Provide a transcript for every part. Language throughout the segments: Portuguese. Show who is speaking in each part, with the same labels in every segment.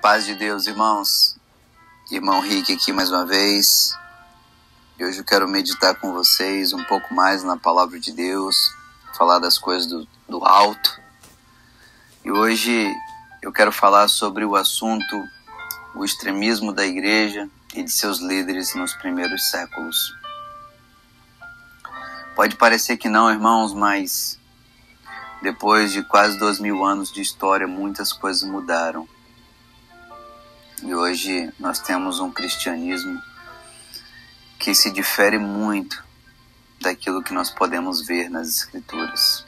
Speaker 1: paz de Deus, irmãos. Irmão Rick aqui mais uma vez. E hoje eu quero meditar com vocês um pouco mais na palavra de Deus, falar das coisas do, do alto. E hoje eu quero falar sobre o assunto o extremismo da igreja e de seus líderes nos primeiros séculos. Pode parecer que não, irmãos, mas depois de quase dois mil anos de história, muitas coisas mudaram. E hoje nós temos um cristianismo que se difere muito daquilo que nós podemos ver nas Escrituras.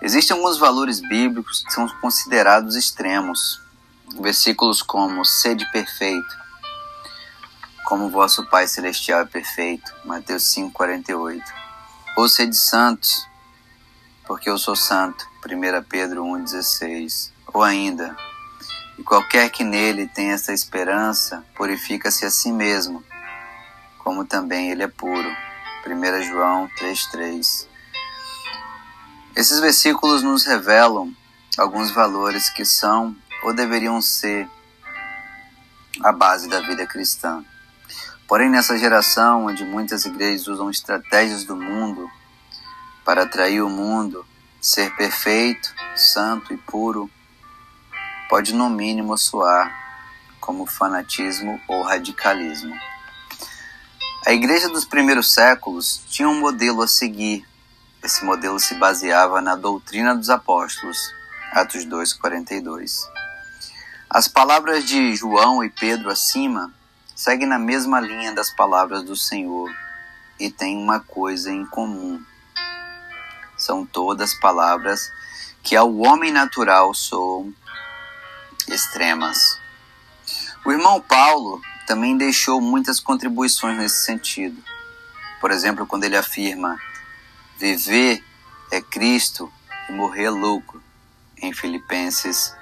Speaker 1: Existem alguns valores bíblicos que são considerados extremos. Versículos como sede perfeito, como vosso Pai Celestial é perfeito, Mateus 5,48. Ou sede santos, porque eu sou santo, 1 Pedro 1,16. Ou ainda, e qualquer que nele tenha essa esperança, purifica-se a si mesmo, como também ele é puro. 1 João 3,3. Esses versículos nos revelam alguns valores que são ou deveriam ser a base da vida cristã. Porém, nessa geração onde muitas igrejas usam estratégias do mundo para atrair o mundo, ser perfeito, santo e puro, pode no mínimo soar como fanatismo ou radicalismo. A igreja dos primeiros séculos tinha um modelo a seguir. Esse modelo se baseava na doutrina dos apóstolos, Atos 2:42. As palavras de João e Pedro acima seguem na mesma linha das palavras do Senhor e têm uma coisa em comum. São todas palavras que ao homem natural soam extremas. O irmão Paulo também deixou muitas contribuições nesse sentido. Por exemplo, quando ele afirma: viver é Cristo e morrer é lucro, em Filipenses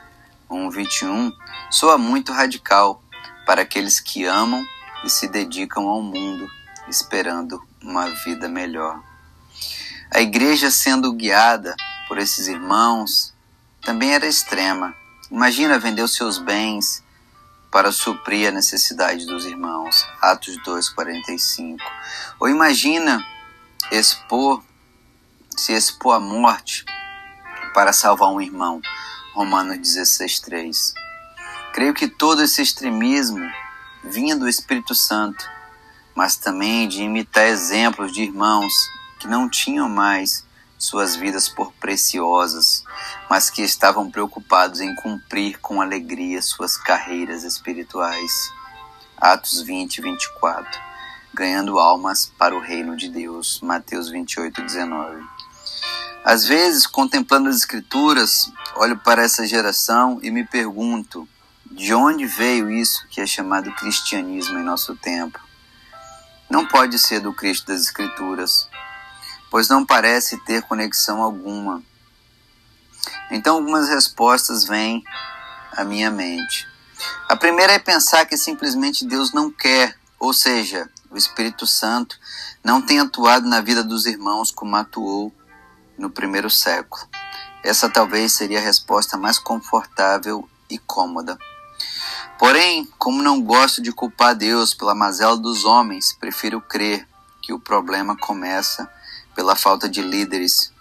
Speaker 1: 1:21, soa muito radical para aqueles que amam e se dedicam ao mundo, esperando uma vida melhor. A igreja sendo guiada por esses irmãos também era extrema Imagina vender os seus bens para suprir a necessidade dos irmãos. Atos 2:45. Ou imagina expor se expor à morte para salvar um irmão. Romanos 16:3. Creio que todo esse extremismo vinha do Espírito Santo, mas também de imitar exemplos de irmãos que não tinham mais suas vidas por preciosas, mas que estavam preocupados em cumprir com alegria suas carreiras espirituais. Atos 20, 24. Ganhando almas para o reino de Deus. Mateus 28, 19. Às vezes, contemplando as Escrituras, olho para essa geração e me pergunto: de onde veio isso que é chamado cristianismo em nosso tempo? Não pode ser do Cristo das Escrituras, pois não parece ter conexão alguma. Então, algumas respostas vêm à minha mente. A primeira é pensar que simplesmente Deus não quer, ou seja, o Espírito Santo não tem atuado na vida dos irmãos como atuou no primeiro século. Essa talvez seria a resposta mais confortável e cômoda. Porém, como não gosto de culpar Deus pela mazela dos homens, prefiro crer que o problema começa pela falta de líderes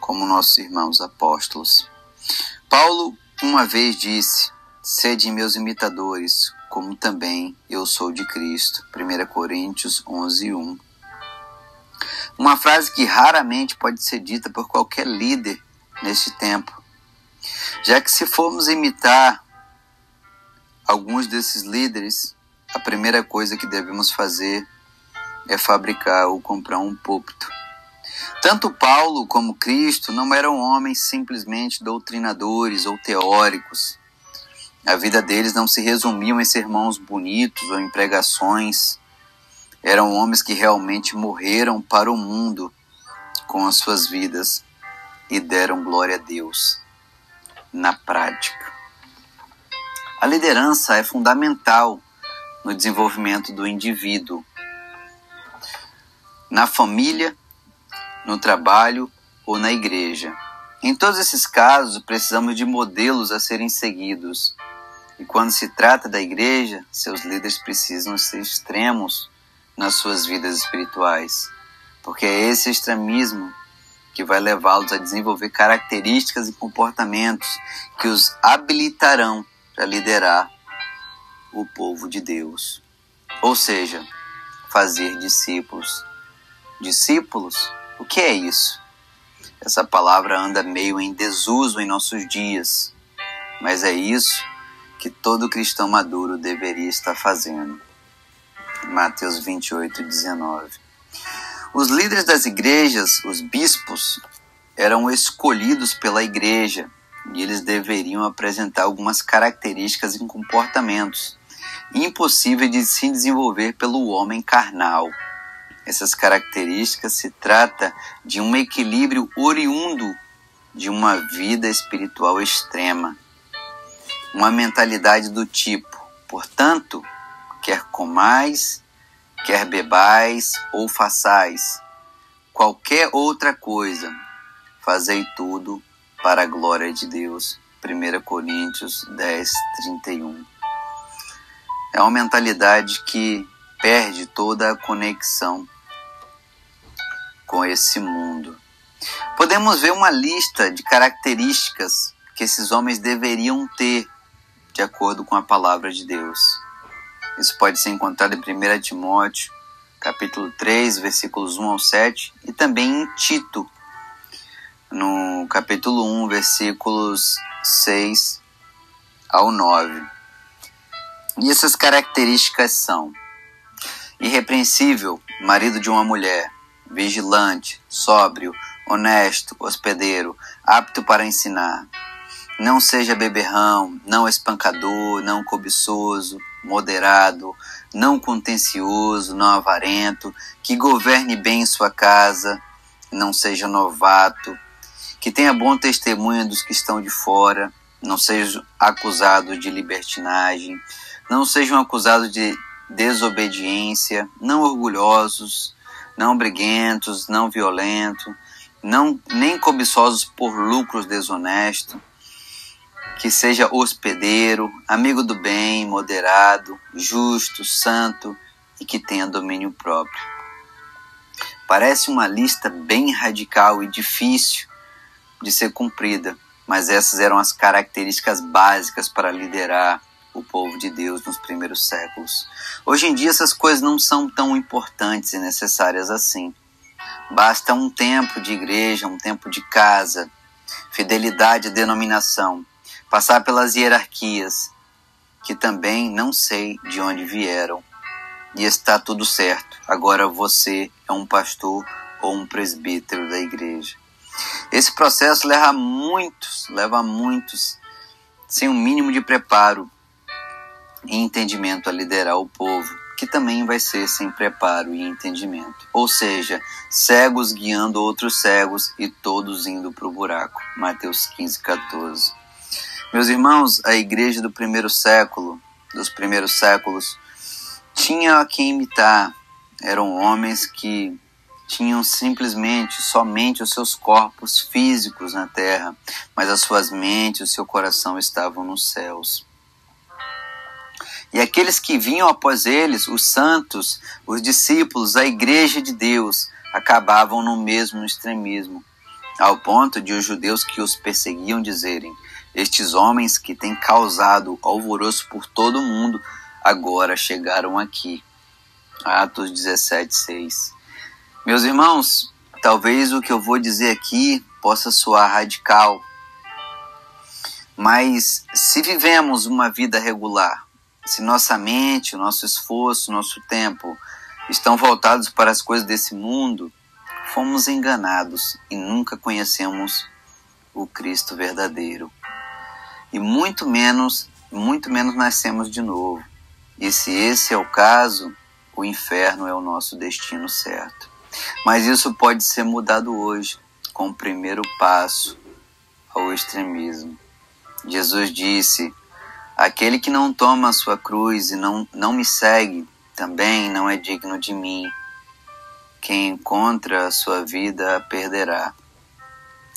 Speaker 1: como nossos irmãos apóstolos. Paulo uma vez disse: Sede meus imitadores, como também eu sou de Cristo. 1 Coríntios 11, 1. Uma frase que raramente pode ser dita por qualquer líder neste tempo, já que se formos imitar alguns desses líderes, a primeira coisa que devemos fazer é fabricar ou comprar um púlpito tanto Paulo como Cristo não eram homens simplesmente doutrinadores ou teóricos. A vida deles não se resumia em sermãos bonitos ou em pregações. Eram homens que realmente morreram para o mundo com as suas vidas e deram glória a Deus na prática. A liderança é fundamental no desenvolvimento do indivíduo. Na família, no trabalho ou na igreja. Em todos esses casos, precisamos de modelos a serem seguidos. E quando se trata da igreja, seus líderes precisam ser extremos nas suas vidas espirituais, porque é esse extremismo que vai levá-los a desenvolver características e comportamentos que os habilitarão para liderar o povo de Deus. Ou seja, fazer discípulos. Discípulos, o que é isso? Essa palavra anda meio em desuso em nossos dias, mas é isso que todo cristão maduro deveria estar fazendo. Mateus 28, 19. Os líderes das igrejas, os bispos, eram escolhidos pela igreja e eles deveriam apresentar algumas características e comportamentos impossíveis de se desenvolver pelo homem carnal. Essas características se trata de um equilíbrio oriundo de uma vida espiritual extrema, uma mentalidade do tipo, portanto, quer comais quer bebais ou façais qualquer outra coisa, fazei tudo para a glória de Deus. 1 Coríntios 10, 31. É uma mentalidade que perde toda a conexão com esse mundo. Podemos ver uma lista de características que esses homens deveriam ter de acordo com a palavra de Deus. Isso pode ser encontrado em 1 Timóteo, capítulo 3, versículos 1 ao 7, e também em Tito, no capítulo 1, versículos 6 ao 9. E essas características são: irrepreensível, marido de uma mulher, vigilante, sóbrio, honesto, hospedeiro, apto para ensinar. Não seja beberrão, não espancador, não cobiçoso, moderado, não contencioso, não avarento, que governe bem sua casa, não seja novato, que tenha bom testemunho dos que estão de fora, não seja acusado de libertinagem, não sejam acusados de desobediência, não orgulhosos, não briguentos, não violentos, não nem cobiçosos por lucros desonestos, que seja hospedeiro, amigo do bem, moderado, justo, santo e que tenha domínio próprio. Parece uma lista bem radical e difícil de ser cumprida, mas essas eram as características básicas para liderar o povo de Deus nos primeiros séculos. Hoje em dia essas coisas não são tão importantes e necessárias assim. Basta um tempo de igreja, um tempo de casa, fidelidade à denominação passar pelas hierarquias, que também não sei de onde vieram. E está tudo certo. Agora você é um pastor ou um presbítero da igreja. Esse processo leva muitos, leva muitos, sem um mínimo de preparo e entendimento a liderar o povo, que também vai ser sem preparo e entendimento. Ou seja, cegos guiando outros cegos e todos indo para o buraco. Mateus 15, 14. Meus irmãos, a igreja do primeiro século, dos primeiros séculos, tinha a quem imitar. Eram homens que tinham simplesmente somente os seus corpos físicos na terra, mas as suas mentes, o seu coração estavam nos céus. E aqueles que vinham após eles, os santos, os discípulos, a igreja de Deus, acabavam no mesmo extremismo, ao ponto de os judeus que os perseguiam dizerem: estes homens que têm causado alvoroço por todo o mundo agora chegaram aqui. Atos 17, 6. Meus irmãos, talvez o que eu vou dizer aqui possa soar radical, mas se vivemos uma vida regular, se nossa mente, o nosso esforço, nosso tempo estão voltados para as coisas desse mundo, fomos enganados e nunca conhecemos o Cristo verdadeiro e muito menos, muito menos nascemos de novo. E se esse é o caso, o inferno é o nosso destino certo. Mas isso pode ser mudado hoje, com o primeiro passo ao extremismo. Jesus disse: Aquele que não toma a sua cruz e não, não me segue, também não é digno de mim. Quem encontra a sua vida a perderá.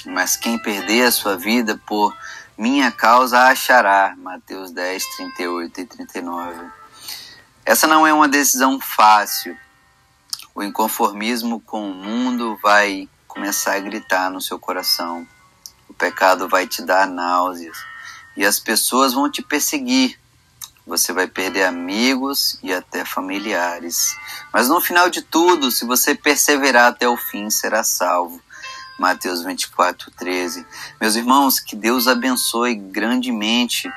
Speaker 1: Mas quem perder a sua vida por minha causa achará. Mateus 10, 38 e 39. Essa não é uma decisão fácil. O inconformismo com o mundo vai começar a gritar no seu coração. O pecado vai te dar náuseas e as pessoas vão te perseguir. Você vai perder amigos e até familiares. Mas no final de tudo, se você perseverar até o fim, será salvo. Mateus 24, 13. Meus irmãos, que Deus abençoe grandemente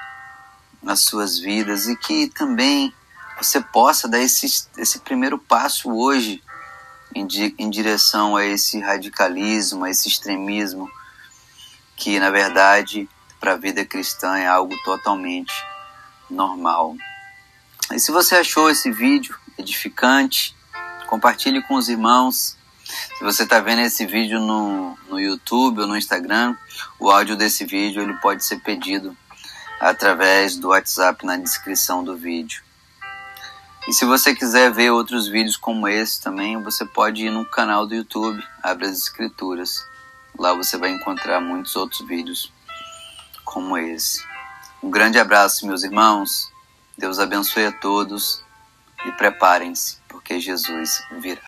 Speaker 1: nas suas vidas e que também você possa dar esse, esse primeiro passo hoje em, di, em direção a esse radicalismo, a esse extremismo, que na verdade para a vida cristã é algo totalmente normal. E se você achou esse vídeo edificante, compartilhe com os irmãos se você está vendo esse vídeo no, no YouTube ou no Instagram, o áudio desse vídeo ele pode ser pedido através do WhatsApp na descrição do vídeo. E se você quiser ver outros vídeos como esse também, você pode ir no canal do YouTube, Abre as Escrituras. Lá você vai encontrar muitos outros vídeos como esse. Um grande abraço, meus irmãos. Deus abençoe a todos e preparem-se, porque Jesus virá.